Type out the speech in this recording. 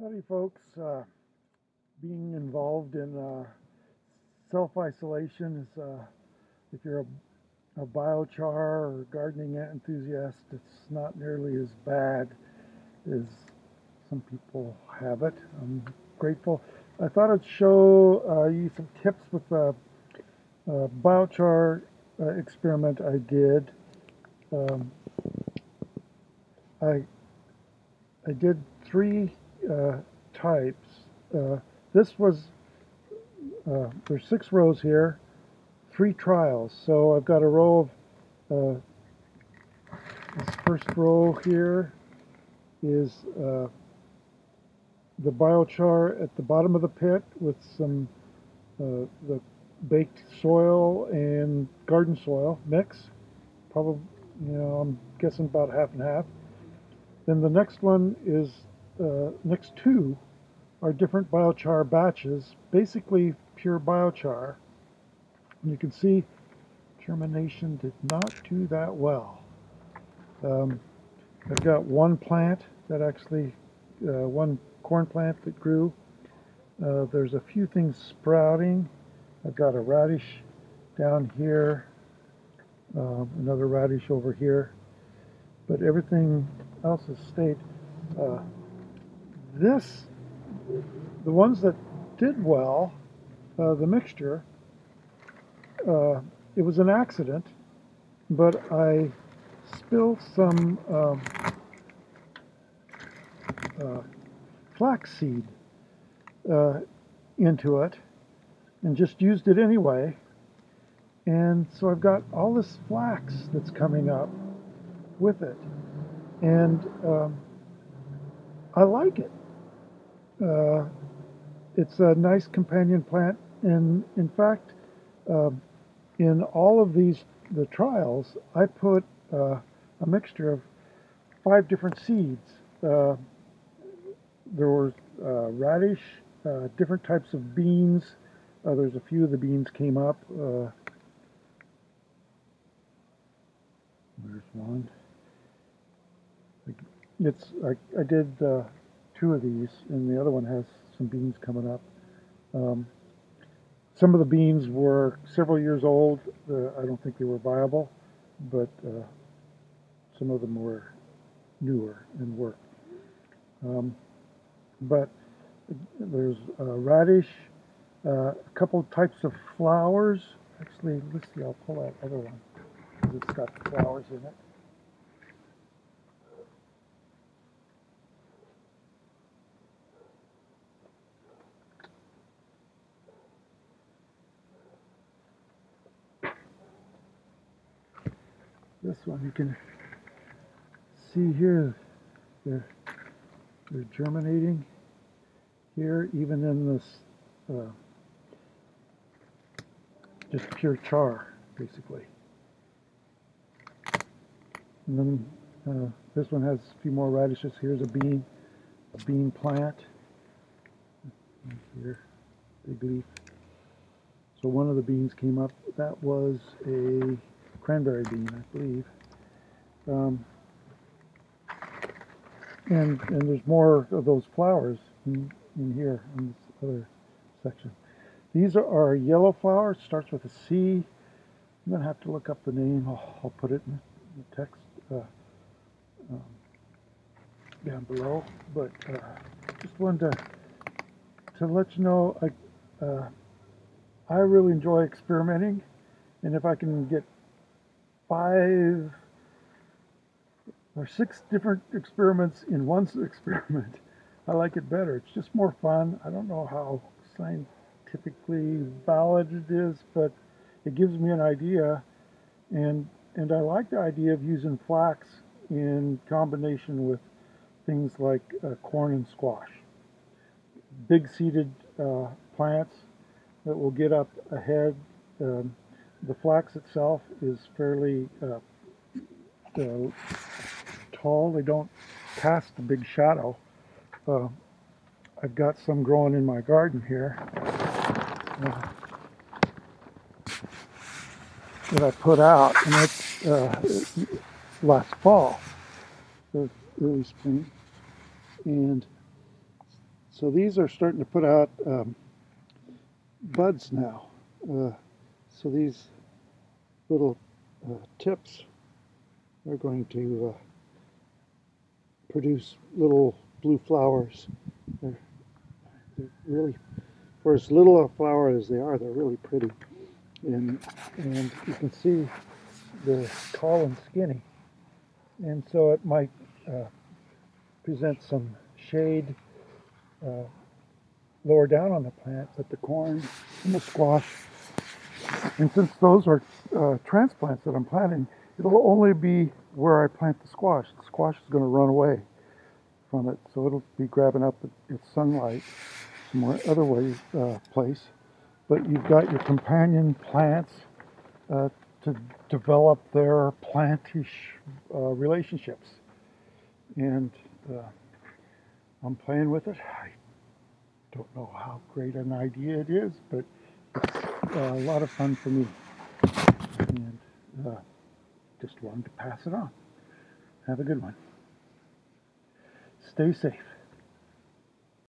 Howdy folks, uh, being involved in uh, self-isolation is, uh, if you're a, a, biochar or gardening enthusiast, it's not nearly as bad as some people have it. I'm grateful. I thought I'd show uh, you some tips with the biochar uh, experiment I did. Um, I I did three uh, types. Uh, this was, uh, there's six rows here, three trials. So I've got a row of, uh, this first row here is uh, the biochar at the bottom of the pit with some, uh, the baked soil and garden soil mix. Probably, you know, I'm guessing about half and half. Then the next one is uh, next two are different biochar batches, basically pure biochar. And you can see germination did not do that well. Um, I've got one plant that actually, uh, one corn plant that grew. Uh, there's a few things sprouting. I've got a radish down here, uh, another radish over here, but everything else has stayed. Uh, this, the ones that did well, uh, the mixture, uh, it was an accident, but I spilled some um, uh, flaxseed uh, into it and just used it anyway. And so I've got all this flax that's coming up with it. And um, I like it. Uh, it's a nice companion plant, and in fact, uh, in all of these the trials, I put uh, a mixture of five different seeds. Uh, there was uh, radish, uh, different types of beans. there's a few of the beans came up. there's one. It's I, I did two of these, and the other one has some beans coming up. Um, some of the beans were several years old. Uh, I don't think they were viable, but uh, some of them were newer and worked. Um, but there's uh, radish, a couple types of flowers. Actually, let's see, I'll pull that other one. It's got flowers in it. This one you can see here they're, they're germinating here even in this uh, just pure char basically. And then uh, this one has a few more radishes. Here's a bean a bean plant. Here big leaf. So one of the beans came up. That was a cranberry bean, I believe. Um, and, and there's more of those flowers in, in here in this other section. These are, are yellow flowers, starts with a C. I'm going to have to look up the name. I'll, I'll put it in the text uh, um, down below. But uh, just wanted to, to let you know I, uh, I really enjoy experimenting. And if I can get five or six different experiments in one experiment. I like it better. It's just more fun. I don't know how scientifically valid it is, but it gives me an idea. And, and I like the idea of using flax in combination with things like uh, corn and squash. Big seeded uh, plants that will get up ahead. Um, the flax itself is fairly uh, uh, tall. They don't cast a big shadow. Uh, I've got some growing in my garden here uh, that I put out, and uh, last fall, early spring, and so these are starting to put out um, buds now. Uh, so these little uh, tips are going to uh, produce little blue flowers. They're, they're really, for as little a flower as they are, they're really pretty. And, and you can see the tall and skinny. And so it might uh, present some shade uh, lower down on the plant, but the corn and the squash, and since those are uh, transplants that I'm planting, it'll only be where I plant the squash. The squash is going to run away from it, so it'll be grabbing up its sunlight somewhere other way uh, place. But you've got your companion plants uh, to develop their plantish uh, relationships, and uh, I'm playing with it. I don't know how great an idea it is, but a lot of fun for me. And uh, just wanted to pass it on. Have a good one. Stay safe.